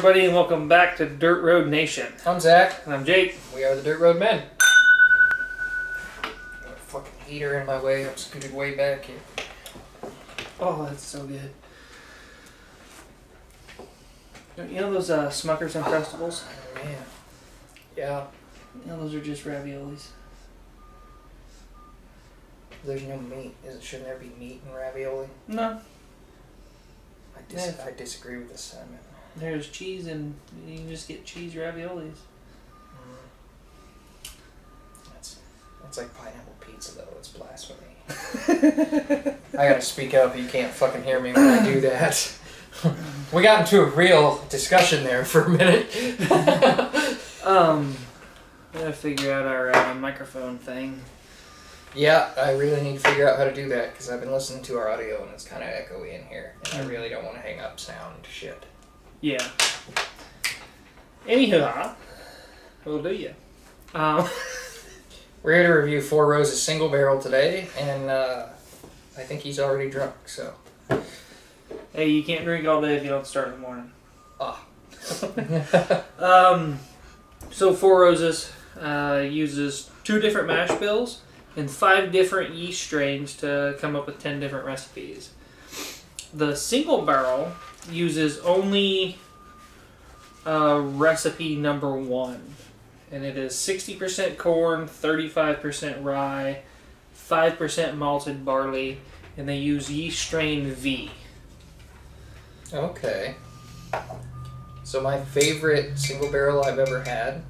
Everybody, and welcome back to Dirt Road Nation. I'm Zach. And I'm Jake. We are the Dirt Road Men. Got a fucking heater in my way. I'm scooted way back here. Oh, that's so good. You know those uh, Smuckers and Uncrustables? Oh, man. Yeah. You know those are just raviolis. There's no meat. Is it, shouldn't there be meat in ravioli? No, I, dis- Yeah. I disagree with this sentiment. There's cheese and you can just get cheese raviolis. Mm. That's that's like pineapple pizza though. It's blasphemy. I gotta speak up. You can't fucking hear me when I do that. we got into a real discussion there for a minute. Um, I gotta figure out our uh, microphone thing. Yeah, I really need to figure out how to do that because I've been listening to our audio and it's kind of echoey in here, and I really don't want to hang up sound shit. Yeah. Anywho, we'll do you. Um, We're here to review Four Roses single barrel today, and uh, I think he's already drunk. So, hey, you can't drink all day if you don't start in the morning. ah, Um, so Four Roses uh, uses two different mash bills and five different yeast strains to come up with ten different recipes. The single barrel uses only uh, recipe number one, and it is sixty percent corn, thirty-five percent rye, five percent malted barley, and they use yeast strain V. okay. So my favorite single barrel I've ever had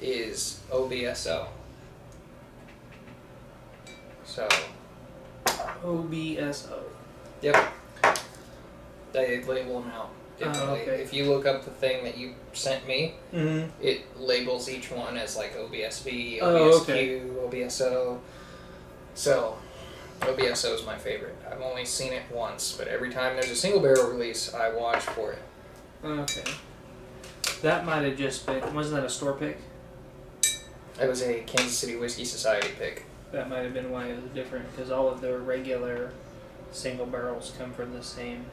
is OBSO. So, OBSO. Yep. They label them out differently. okay. If you look up the thing that you sent me, Mm-hmm. it labels each one as like OBSV, OBSQ, Oh, okay. OBSO. So, OBSO is my favorite. I've only seen it once, but every time there's a single barrel release, I watch for it. Okay. That might have just been. Wasn't that a store pick? It was a Kansas City Whiskey Society pick. That might have been why it was different because all of their regular single barrels come from the same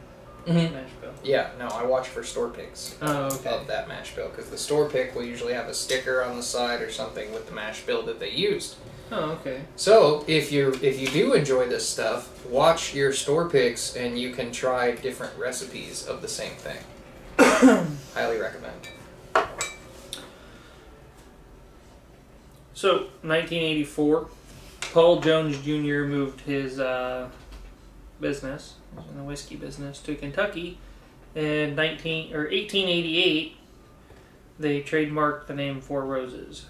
Mm-hmm. mash bill. Yeah, no, I watch for store picks Oh, okay. of that mash bill because the store pick will usually have a sticker on the side or something with the mash bill that they used. Oh, okay. So if you if you do enjoy this stuff, watch your store picks and you can try different recipes of the same thing. Highly recommend. So, 1984, Paul Jones Jr. moved his uh, business, was in the whiskey business, to Kentucky. In 19 or 1888, they trademarked the name Four Roses.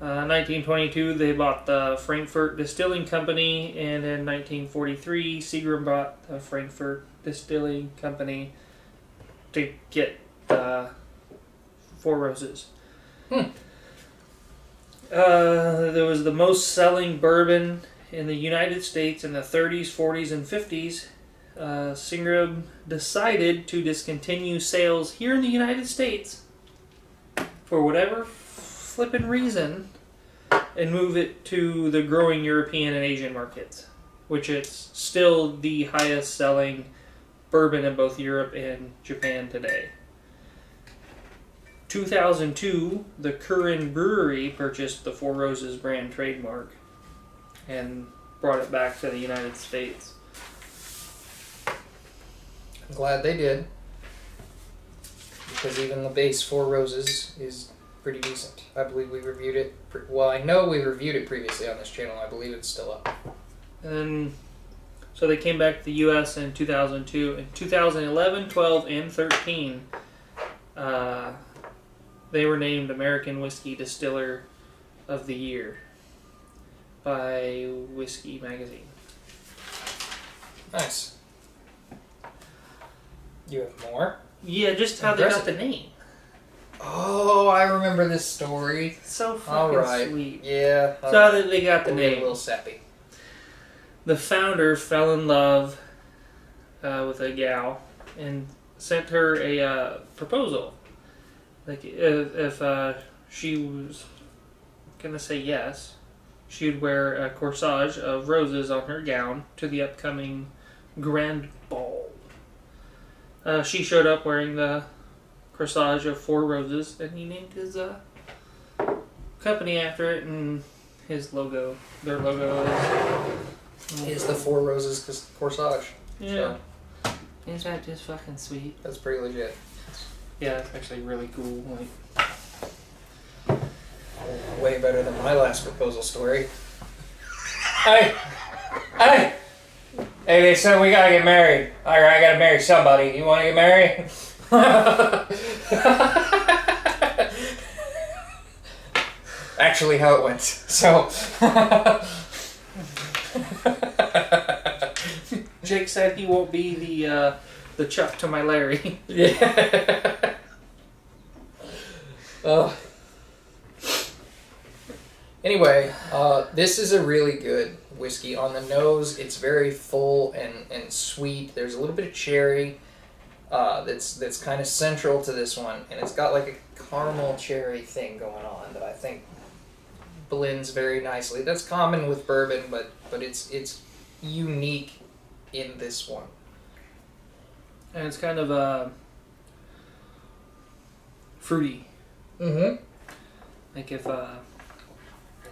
Uh, 1922, they bought the Frankfort Distilling Company, and in 1943, Seagram bought the Frankfort Distilling Company to get the Four Roses. Hmm. Uh, there was the most selling bourbon in the United States in the 30s, 40s, and 50s. Uh, Seagram decided to discontinue sales here in the United States for whatever flippin' reason and move it to the growing European and Asian markets, which it's still the highest selling bourbon in both Europe and Japan today. 2002, the Kirin Brewery purchased the Four Roses brand trademark and brought it back to the United States. I'm glad they did because even the base Four Roses is pretty decent. I believe we reviewed it. Well, I know we reviewed it previously on this channel. I believe it's still up. And so they came back to the U.S. in 2002. In 2011, 12, and 13, uh, they were named American Whiskey Distiller of the Year by Whiskey Magazine. Nice. You have more? Yeah, just how they got the name. Oh, I remember this story. So fucking All right. sweet. Yeah. So how they got the We'll get a name? little sappy. the founder fell in love uh, with a gal and sent her a uh, proposal. Like if, if uh, she was gonna say yes, she would wear a corsage of roses on her gown to the upcoming grand ball. Uh, she showed up wearing the corsage of four roses, and he named his uh, company after it, and his logo, their logo is. Is the Four Roses cors- corsage. Yeah. Isn't that just fucking sweet? That's pretty legit. Yeah, it's actually really cool. Like, Way better than my last proposal story. Hey! Hey! Hey, they said we gotta get married. Alright, I gotta marry somebody. You wanna get married? Actually, how it went. So. Jake said he won't be the uh, the Chuck to my Larry. yeah. Oh. Anyway, uh, this is a really good whiskey. On the nose, it's very full and, and sweet. There's a little bit of cherry uh, that's that's kind of central to this one, and it's got like a caramel cherry thing going on that I think blends very nicely. That's common with bourbon, but but it's it's unique in this one. and it's kind of uh, fruity. Mm-hmm. Like if uh,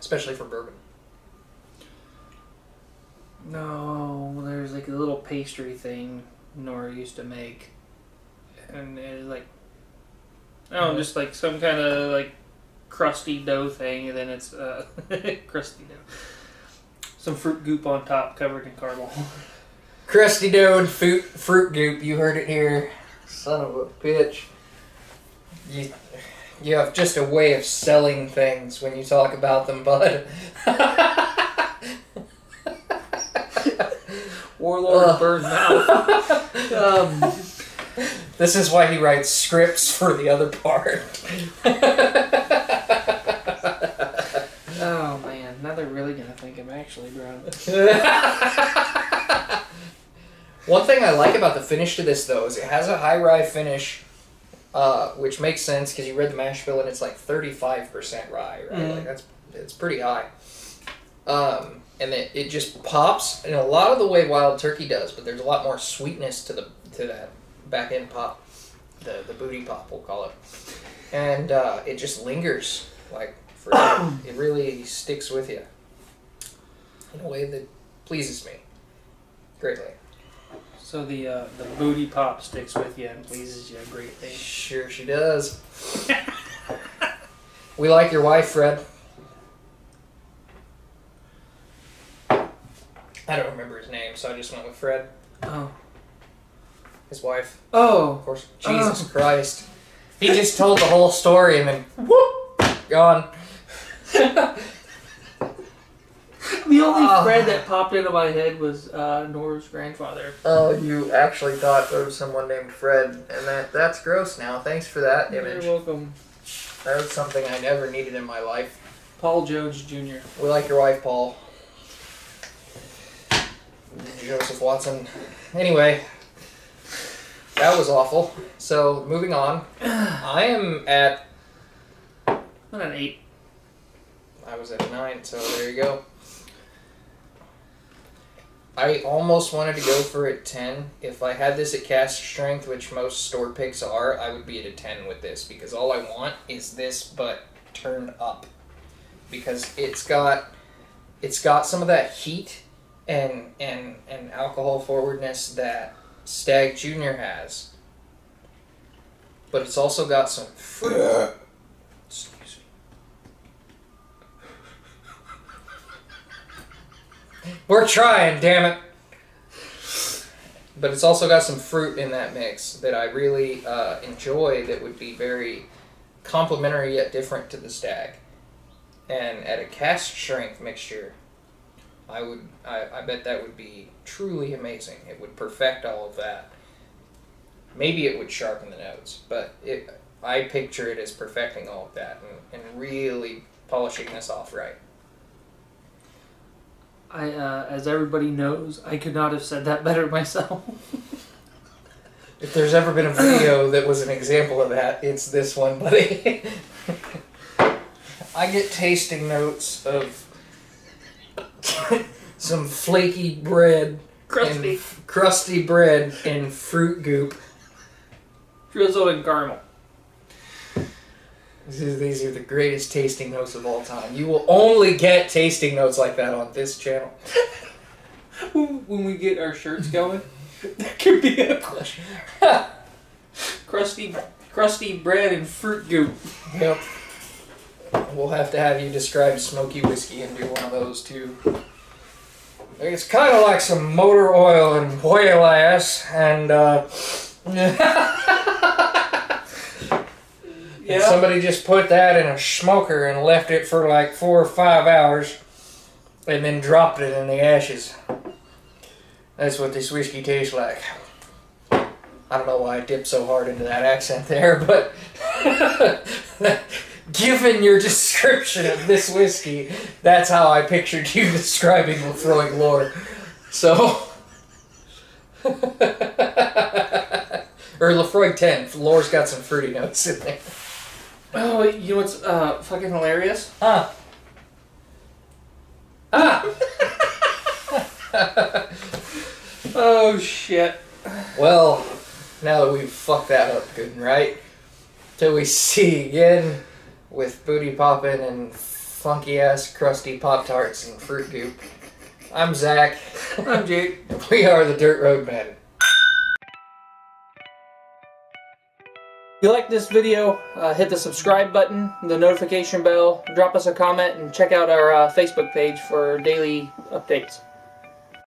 Especially for bourbon. no, there's like a little pastry thing Nora used to make, and it's like oh, just like some kind of like crusty dough thing, and then it's uh, crusty dough. Some fruit goop on top, covered in caramel. Crusty dough and fruit, fruit goop. You heard it here. Son of a bitch. You, you have just a way of selling things when you talk about them, bud. Warlord Ugh. burn mouth. Um, this is why he writes scripts for the other part. oh man, now they're really gonna think I'm actually drunk. One thing I like about the finish to this, though, is it has a high rye finish, uh, which makes sense because you read the mash bill and it's like 35% rye, right? Mhm. Like that's it's pretty high. Um, and it, it just pops in a lot of the way Wild Turkey does, but there's a lot more sweetness to the to that back end pop, the the booty pop we'll call it, and uh, it just lingers like forever. it really sticks with you in a way that pleases me greatly. So the uh, the booty pop sticks with you and pleases you a great thing. Sure, she does. we like your wife, Fred. I don't remember his name, so I just went with Fred. Oh. His wife, Oh. of course. Jesus Christ. He just told the whole story and then whoop, gone. The only Ah. Fred that popped into my head was uh, Nora's grandfather. Oh, you actually thought there was someone named Fred, and that that's gross now. Thanks for that image. You're welcome. That was something I never needed in my life. Paul Jones Jr. We like your wife, Paul. Joseph Watson. Anyway, that was awful. So, moving on. I am at. Not an eight. I was at a 9, so there you go. I almost wanted to go for a 10. If I had this at cask strength, which most store picks are, I would be at a 10 with this because all I want is this but turned up. Because it's got it's got some of that heat and and and alcohol forwardness that Stagg Junior has. But it's also got some fruit. Excuse me. We're trying, damn it. But it's also got some fruit in that mix that I really uh, enjoy. That would be very complementary yet different to the Stagg. And at a cask strength mixture, I would I, I bet that would be truly amazing. It would perfect all of that. Maybe it would sharpen the notes, but it I picture it as perfecting all of that and, and really polishing this off right. I, uh, as everybody knows, I could not have said that better myself. If there's ever been a video that was an example of that, it's this one, buddy. I get tasting notes of some flaky bread Crusty. and f- crusty bread and fruit goop drizzled in caramel. This is- These are the greatest tasting notes of all time. You will only get tasting notes like that on this channel. When when we get our shirts going, that could be a question. crusty, crusty bread and fruit goop. Yep. We'll have to have you describe smoky whiskey and do one of those too. It's kind of like some motor oil and whale ass, and uh, Yeah. somebody just put that in a smoker and left it for like four or five hours, and then dropped it in the ashes. That's what this whiskey tastes like. I don't know why I dipped so hard into that accent there, but given your description of this whiskey, that's how I pictured you describing Laphroaig Lore. So. or Laphroaig 10. Lore's got some fruity notes in there. Oh, you know what's uh, fucking hilarious? Huh. Ah! Oh shit. Well, now that we've fucked that up good and right, till we see again with booty popping and funky ass crusty Pop Tarts and fruit goop. I'm Zach. I'm Jake. We are the Dirt Road Men. If you like this video, uh, hit the subscribe button, the notification bell, drop us a comment, and check out our uh, Facebook page for daily updates.